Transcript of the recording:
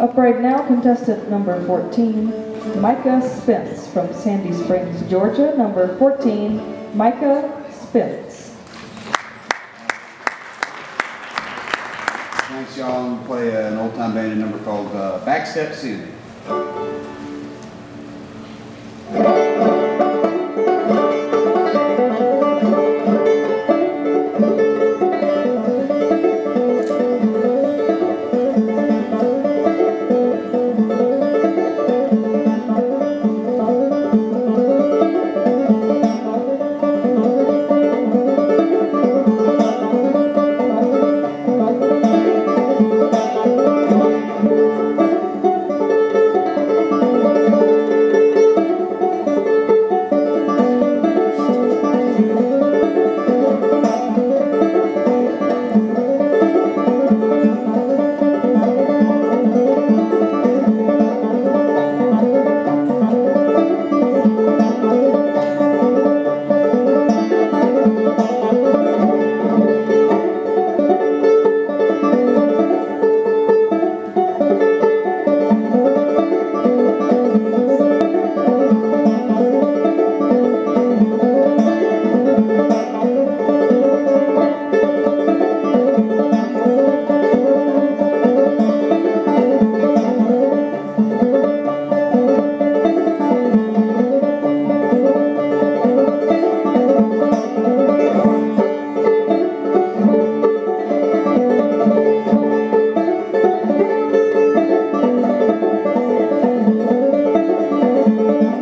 Upright now, contestant number 14, Micah Spence from Sandy Springs, Georgia. Number 14, Micah Spence. Thanks, y'all. I'm gonna play an old-time banded number called uh, Backstep Cindy.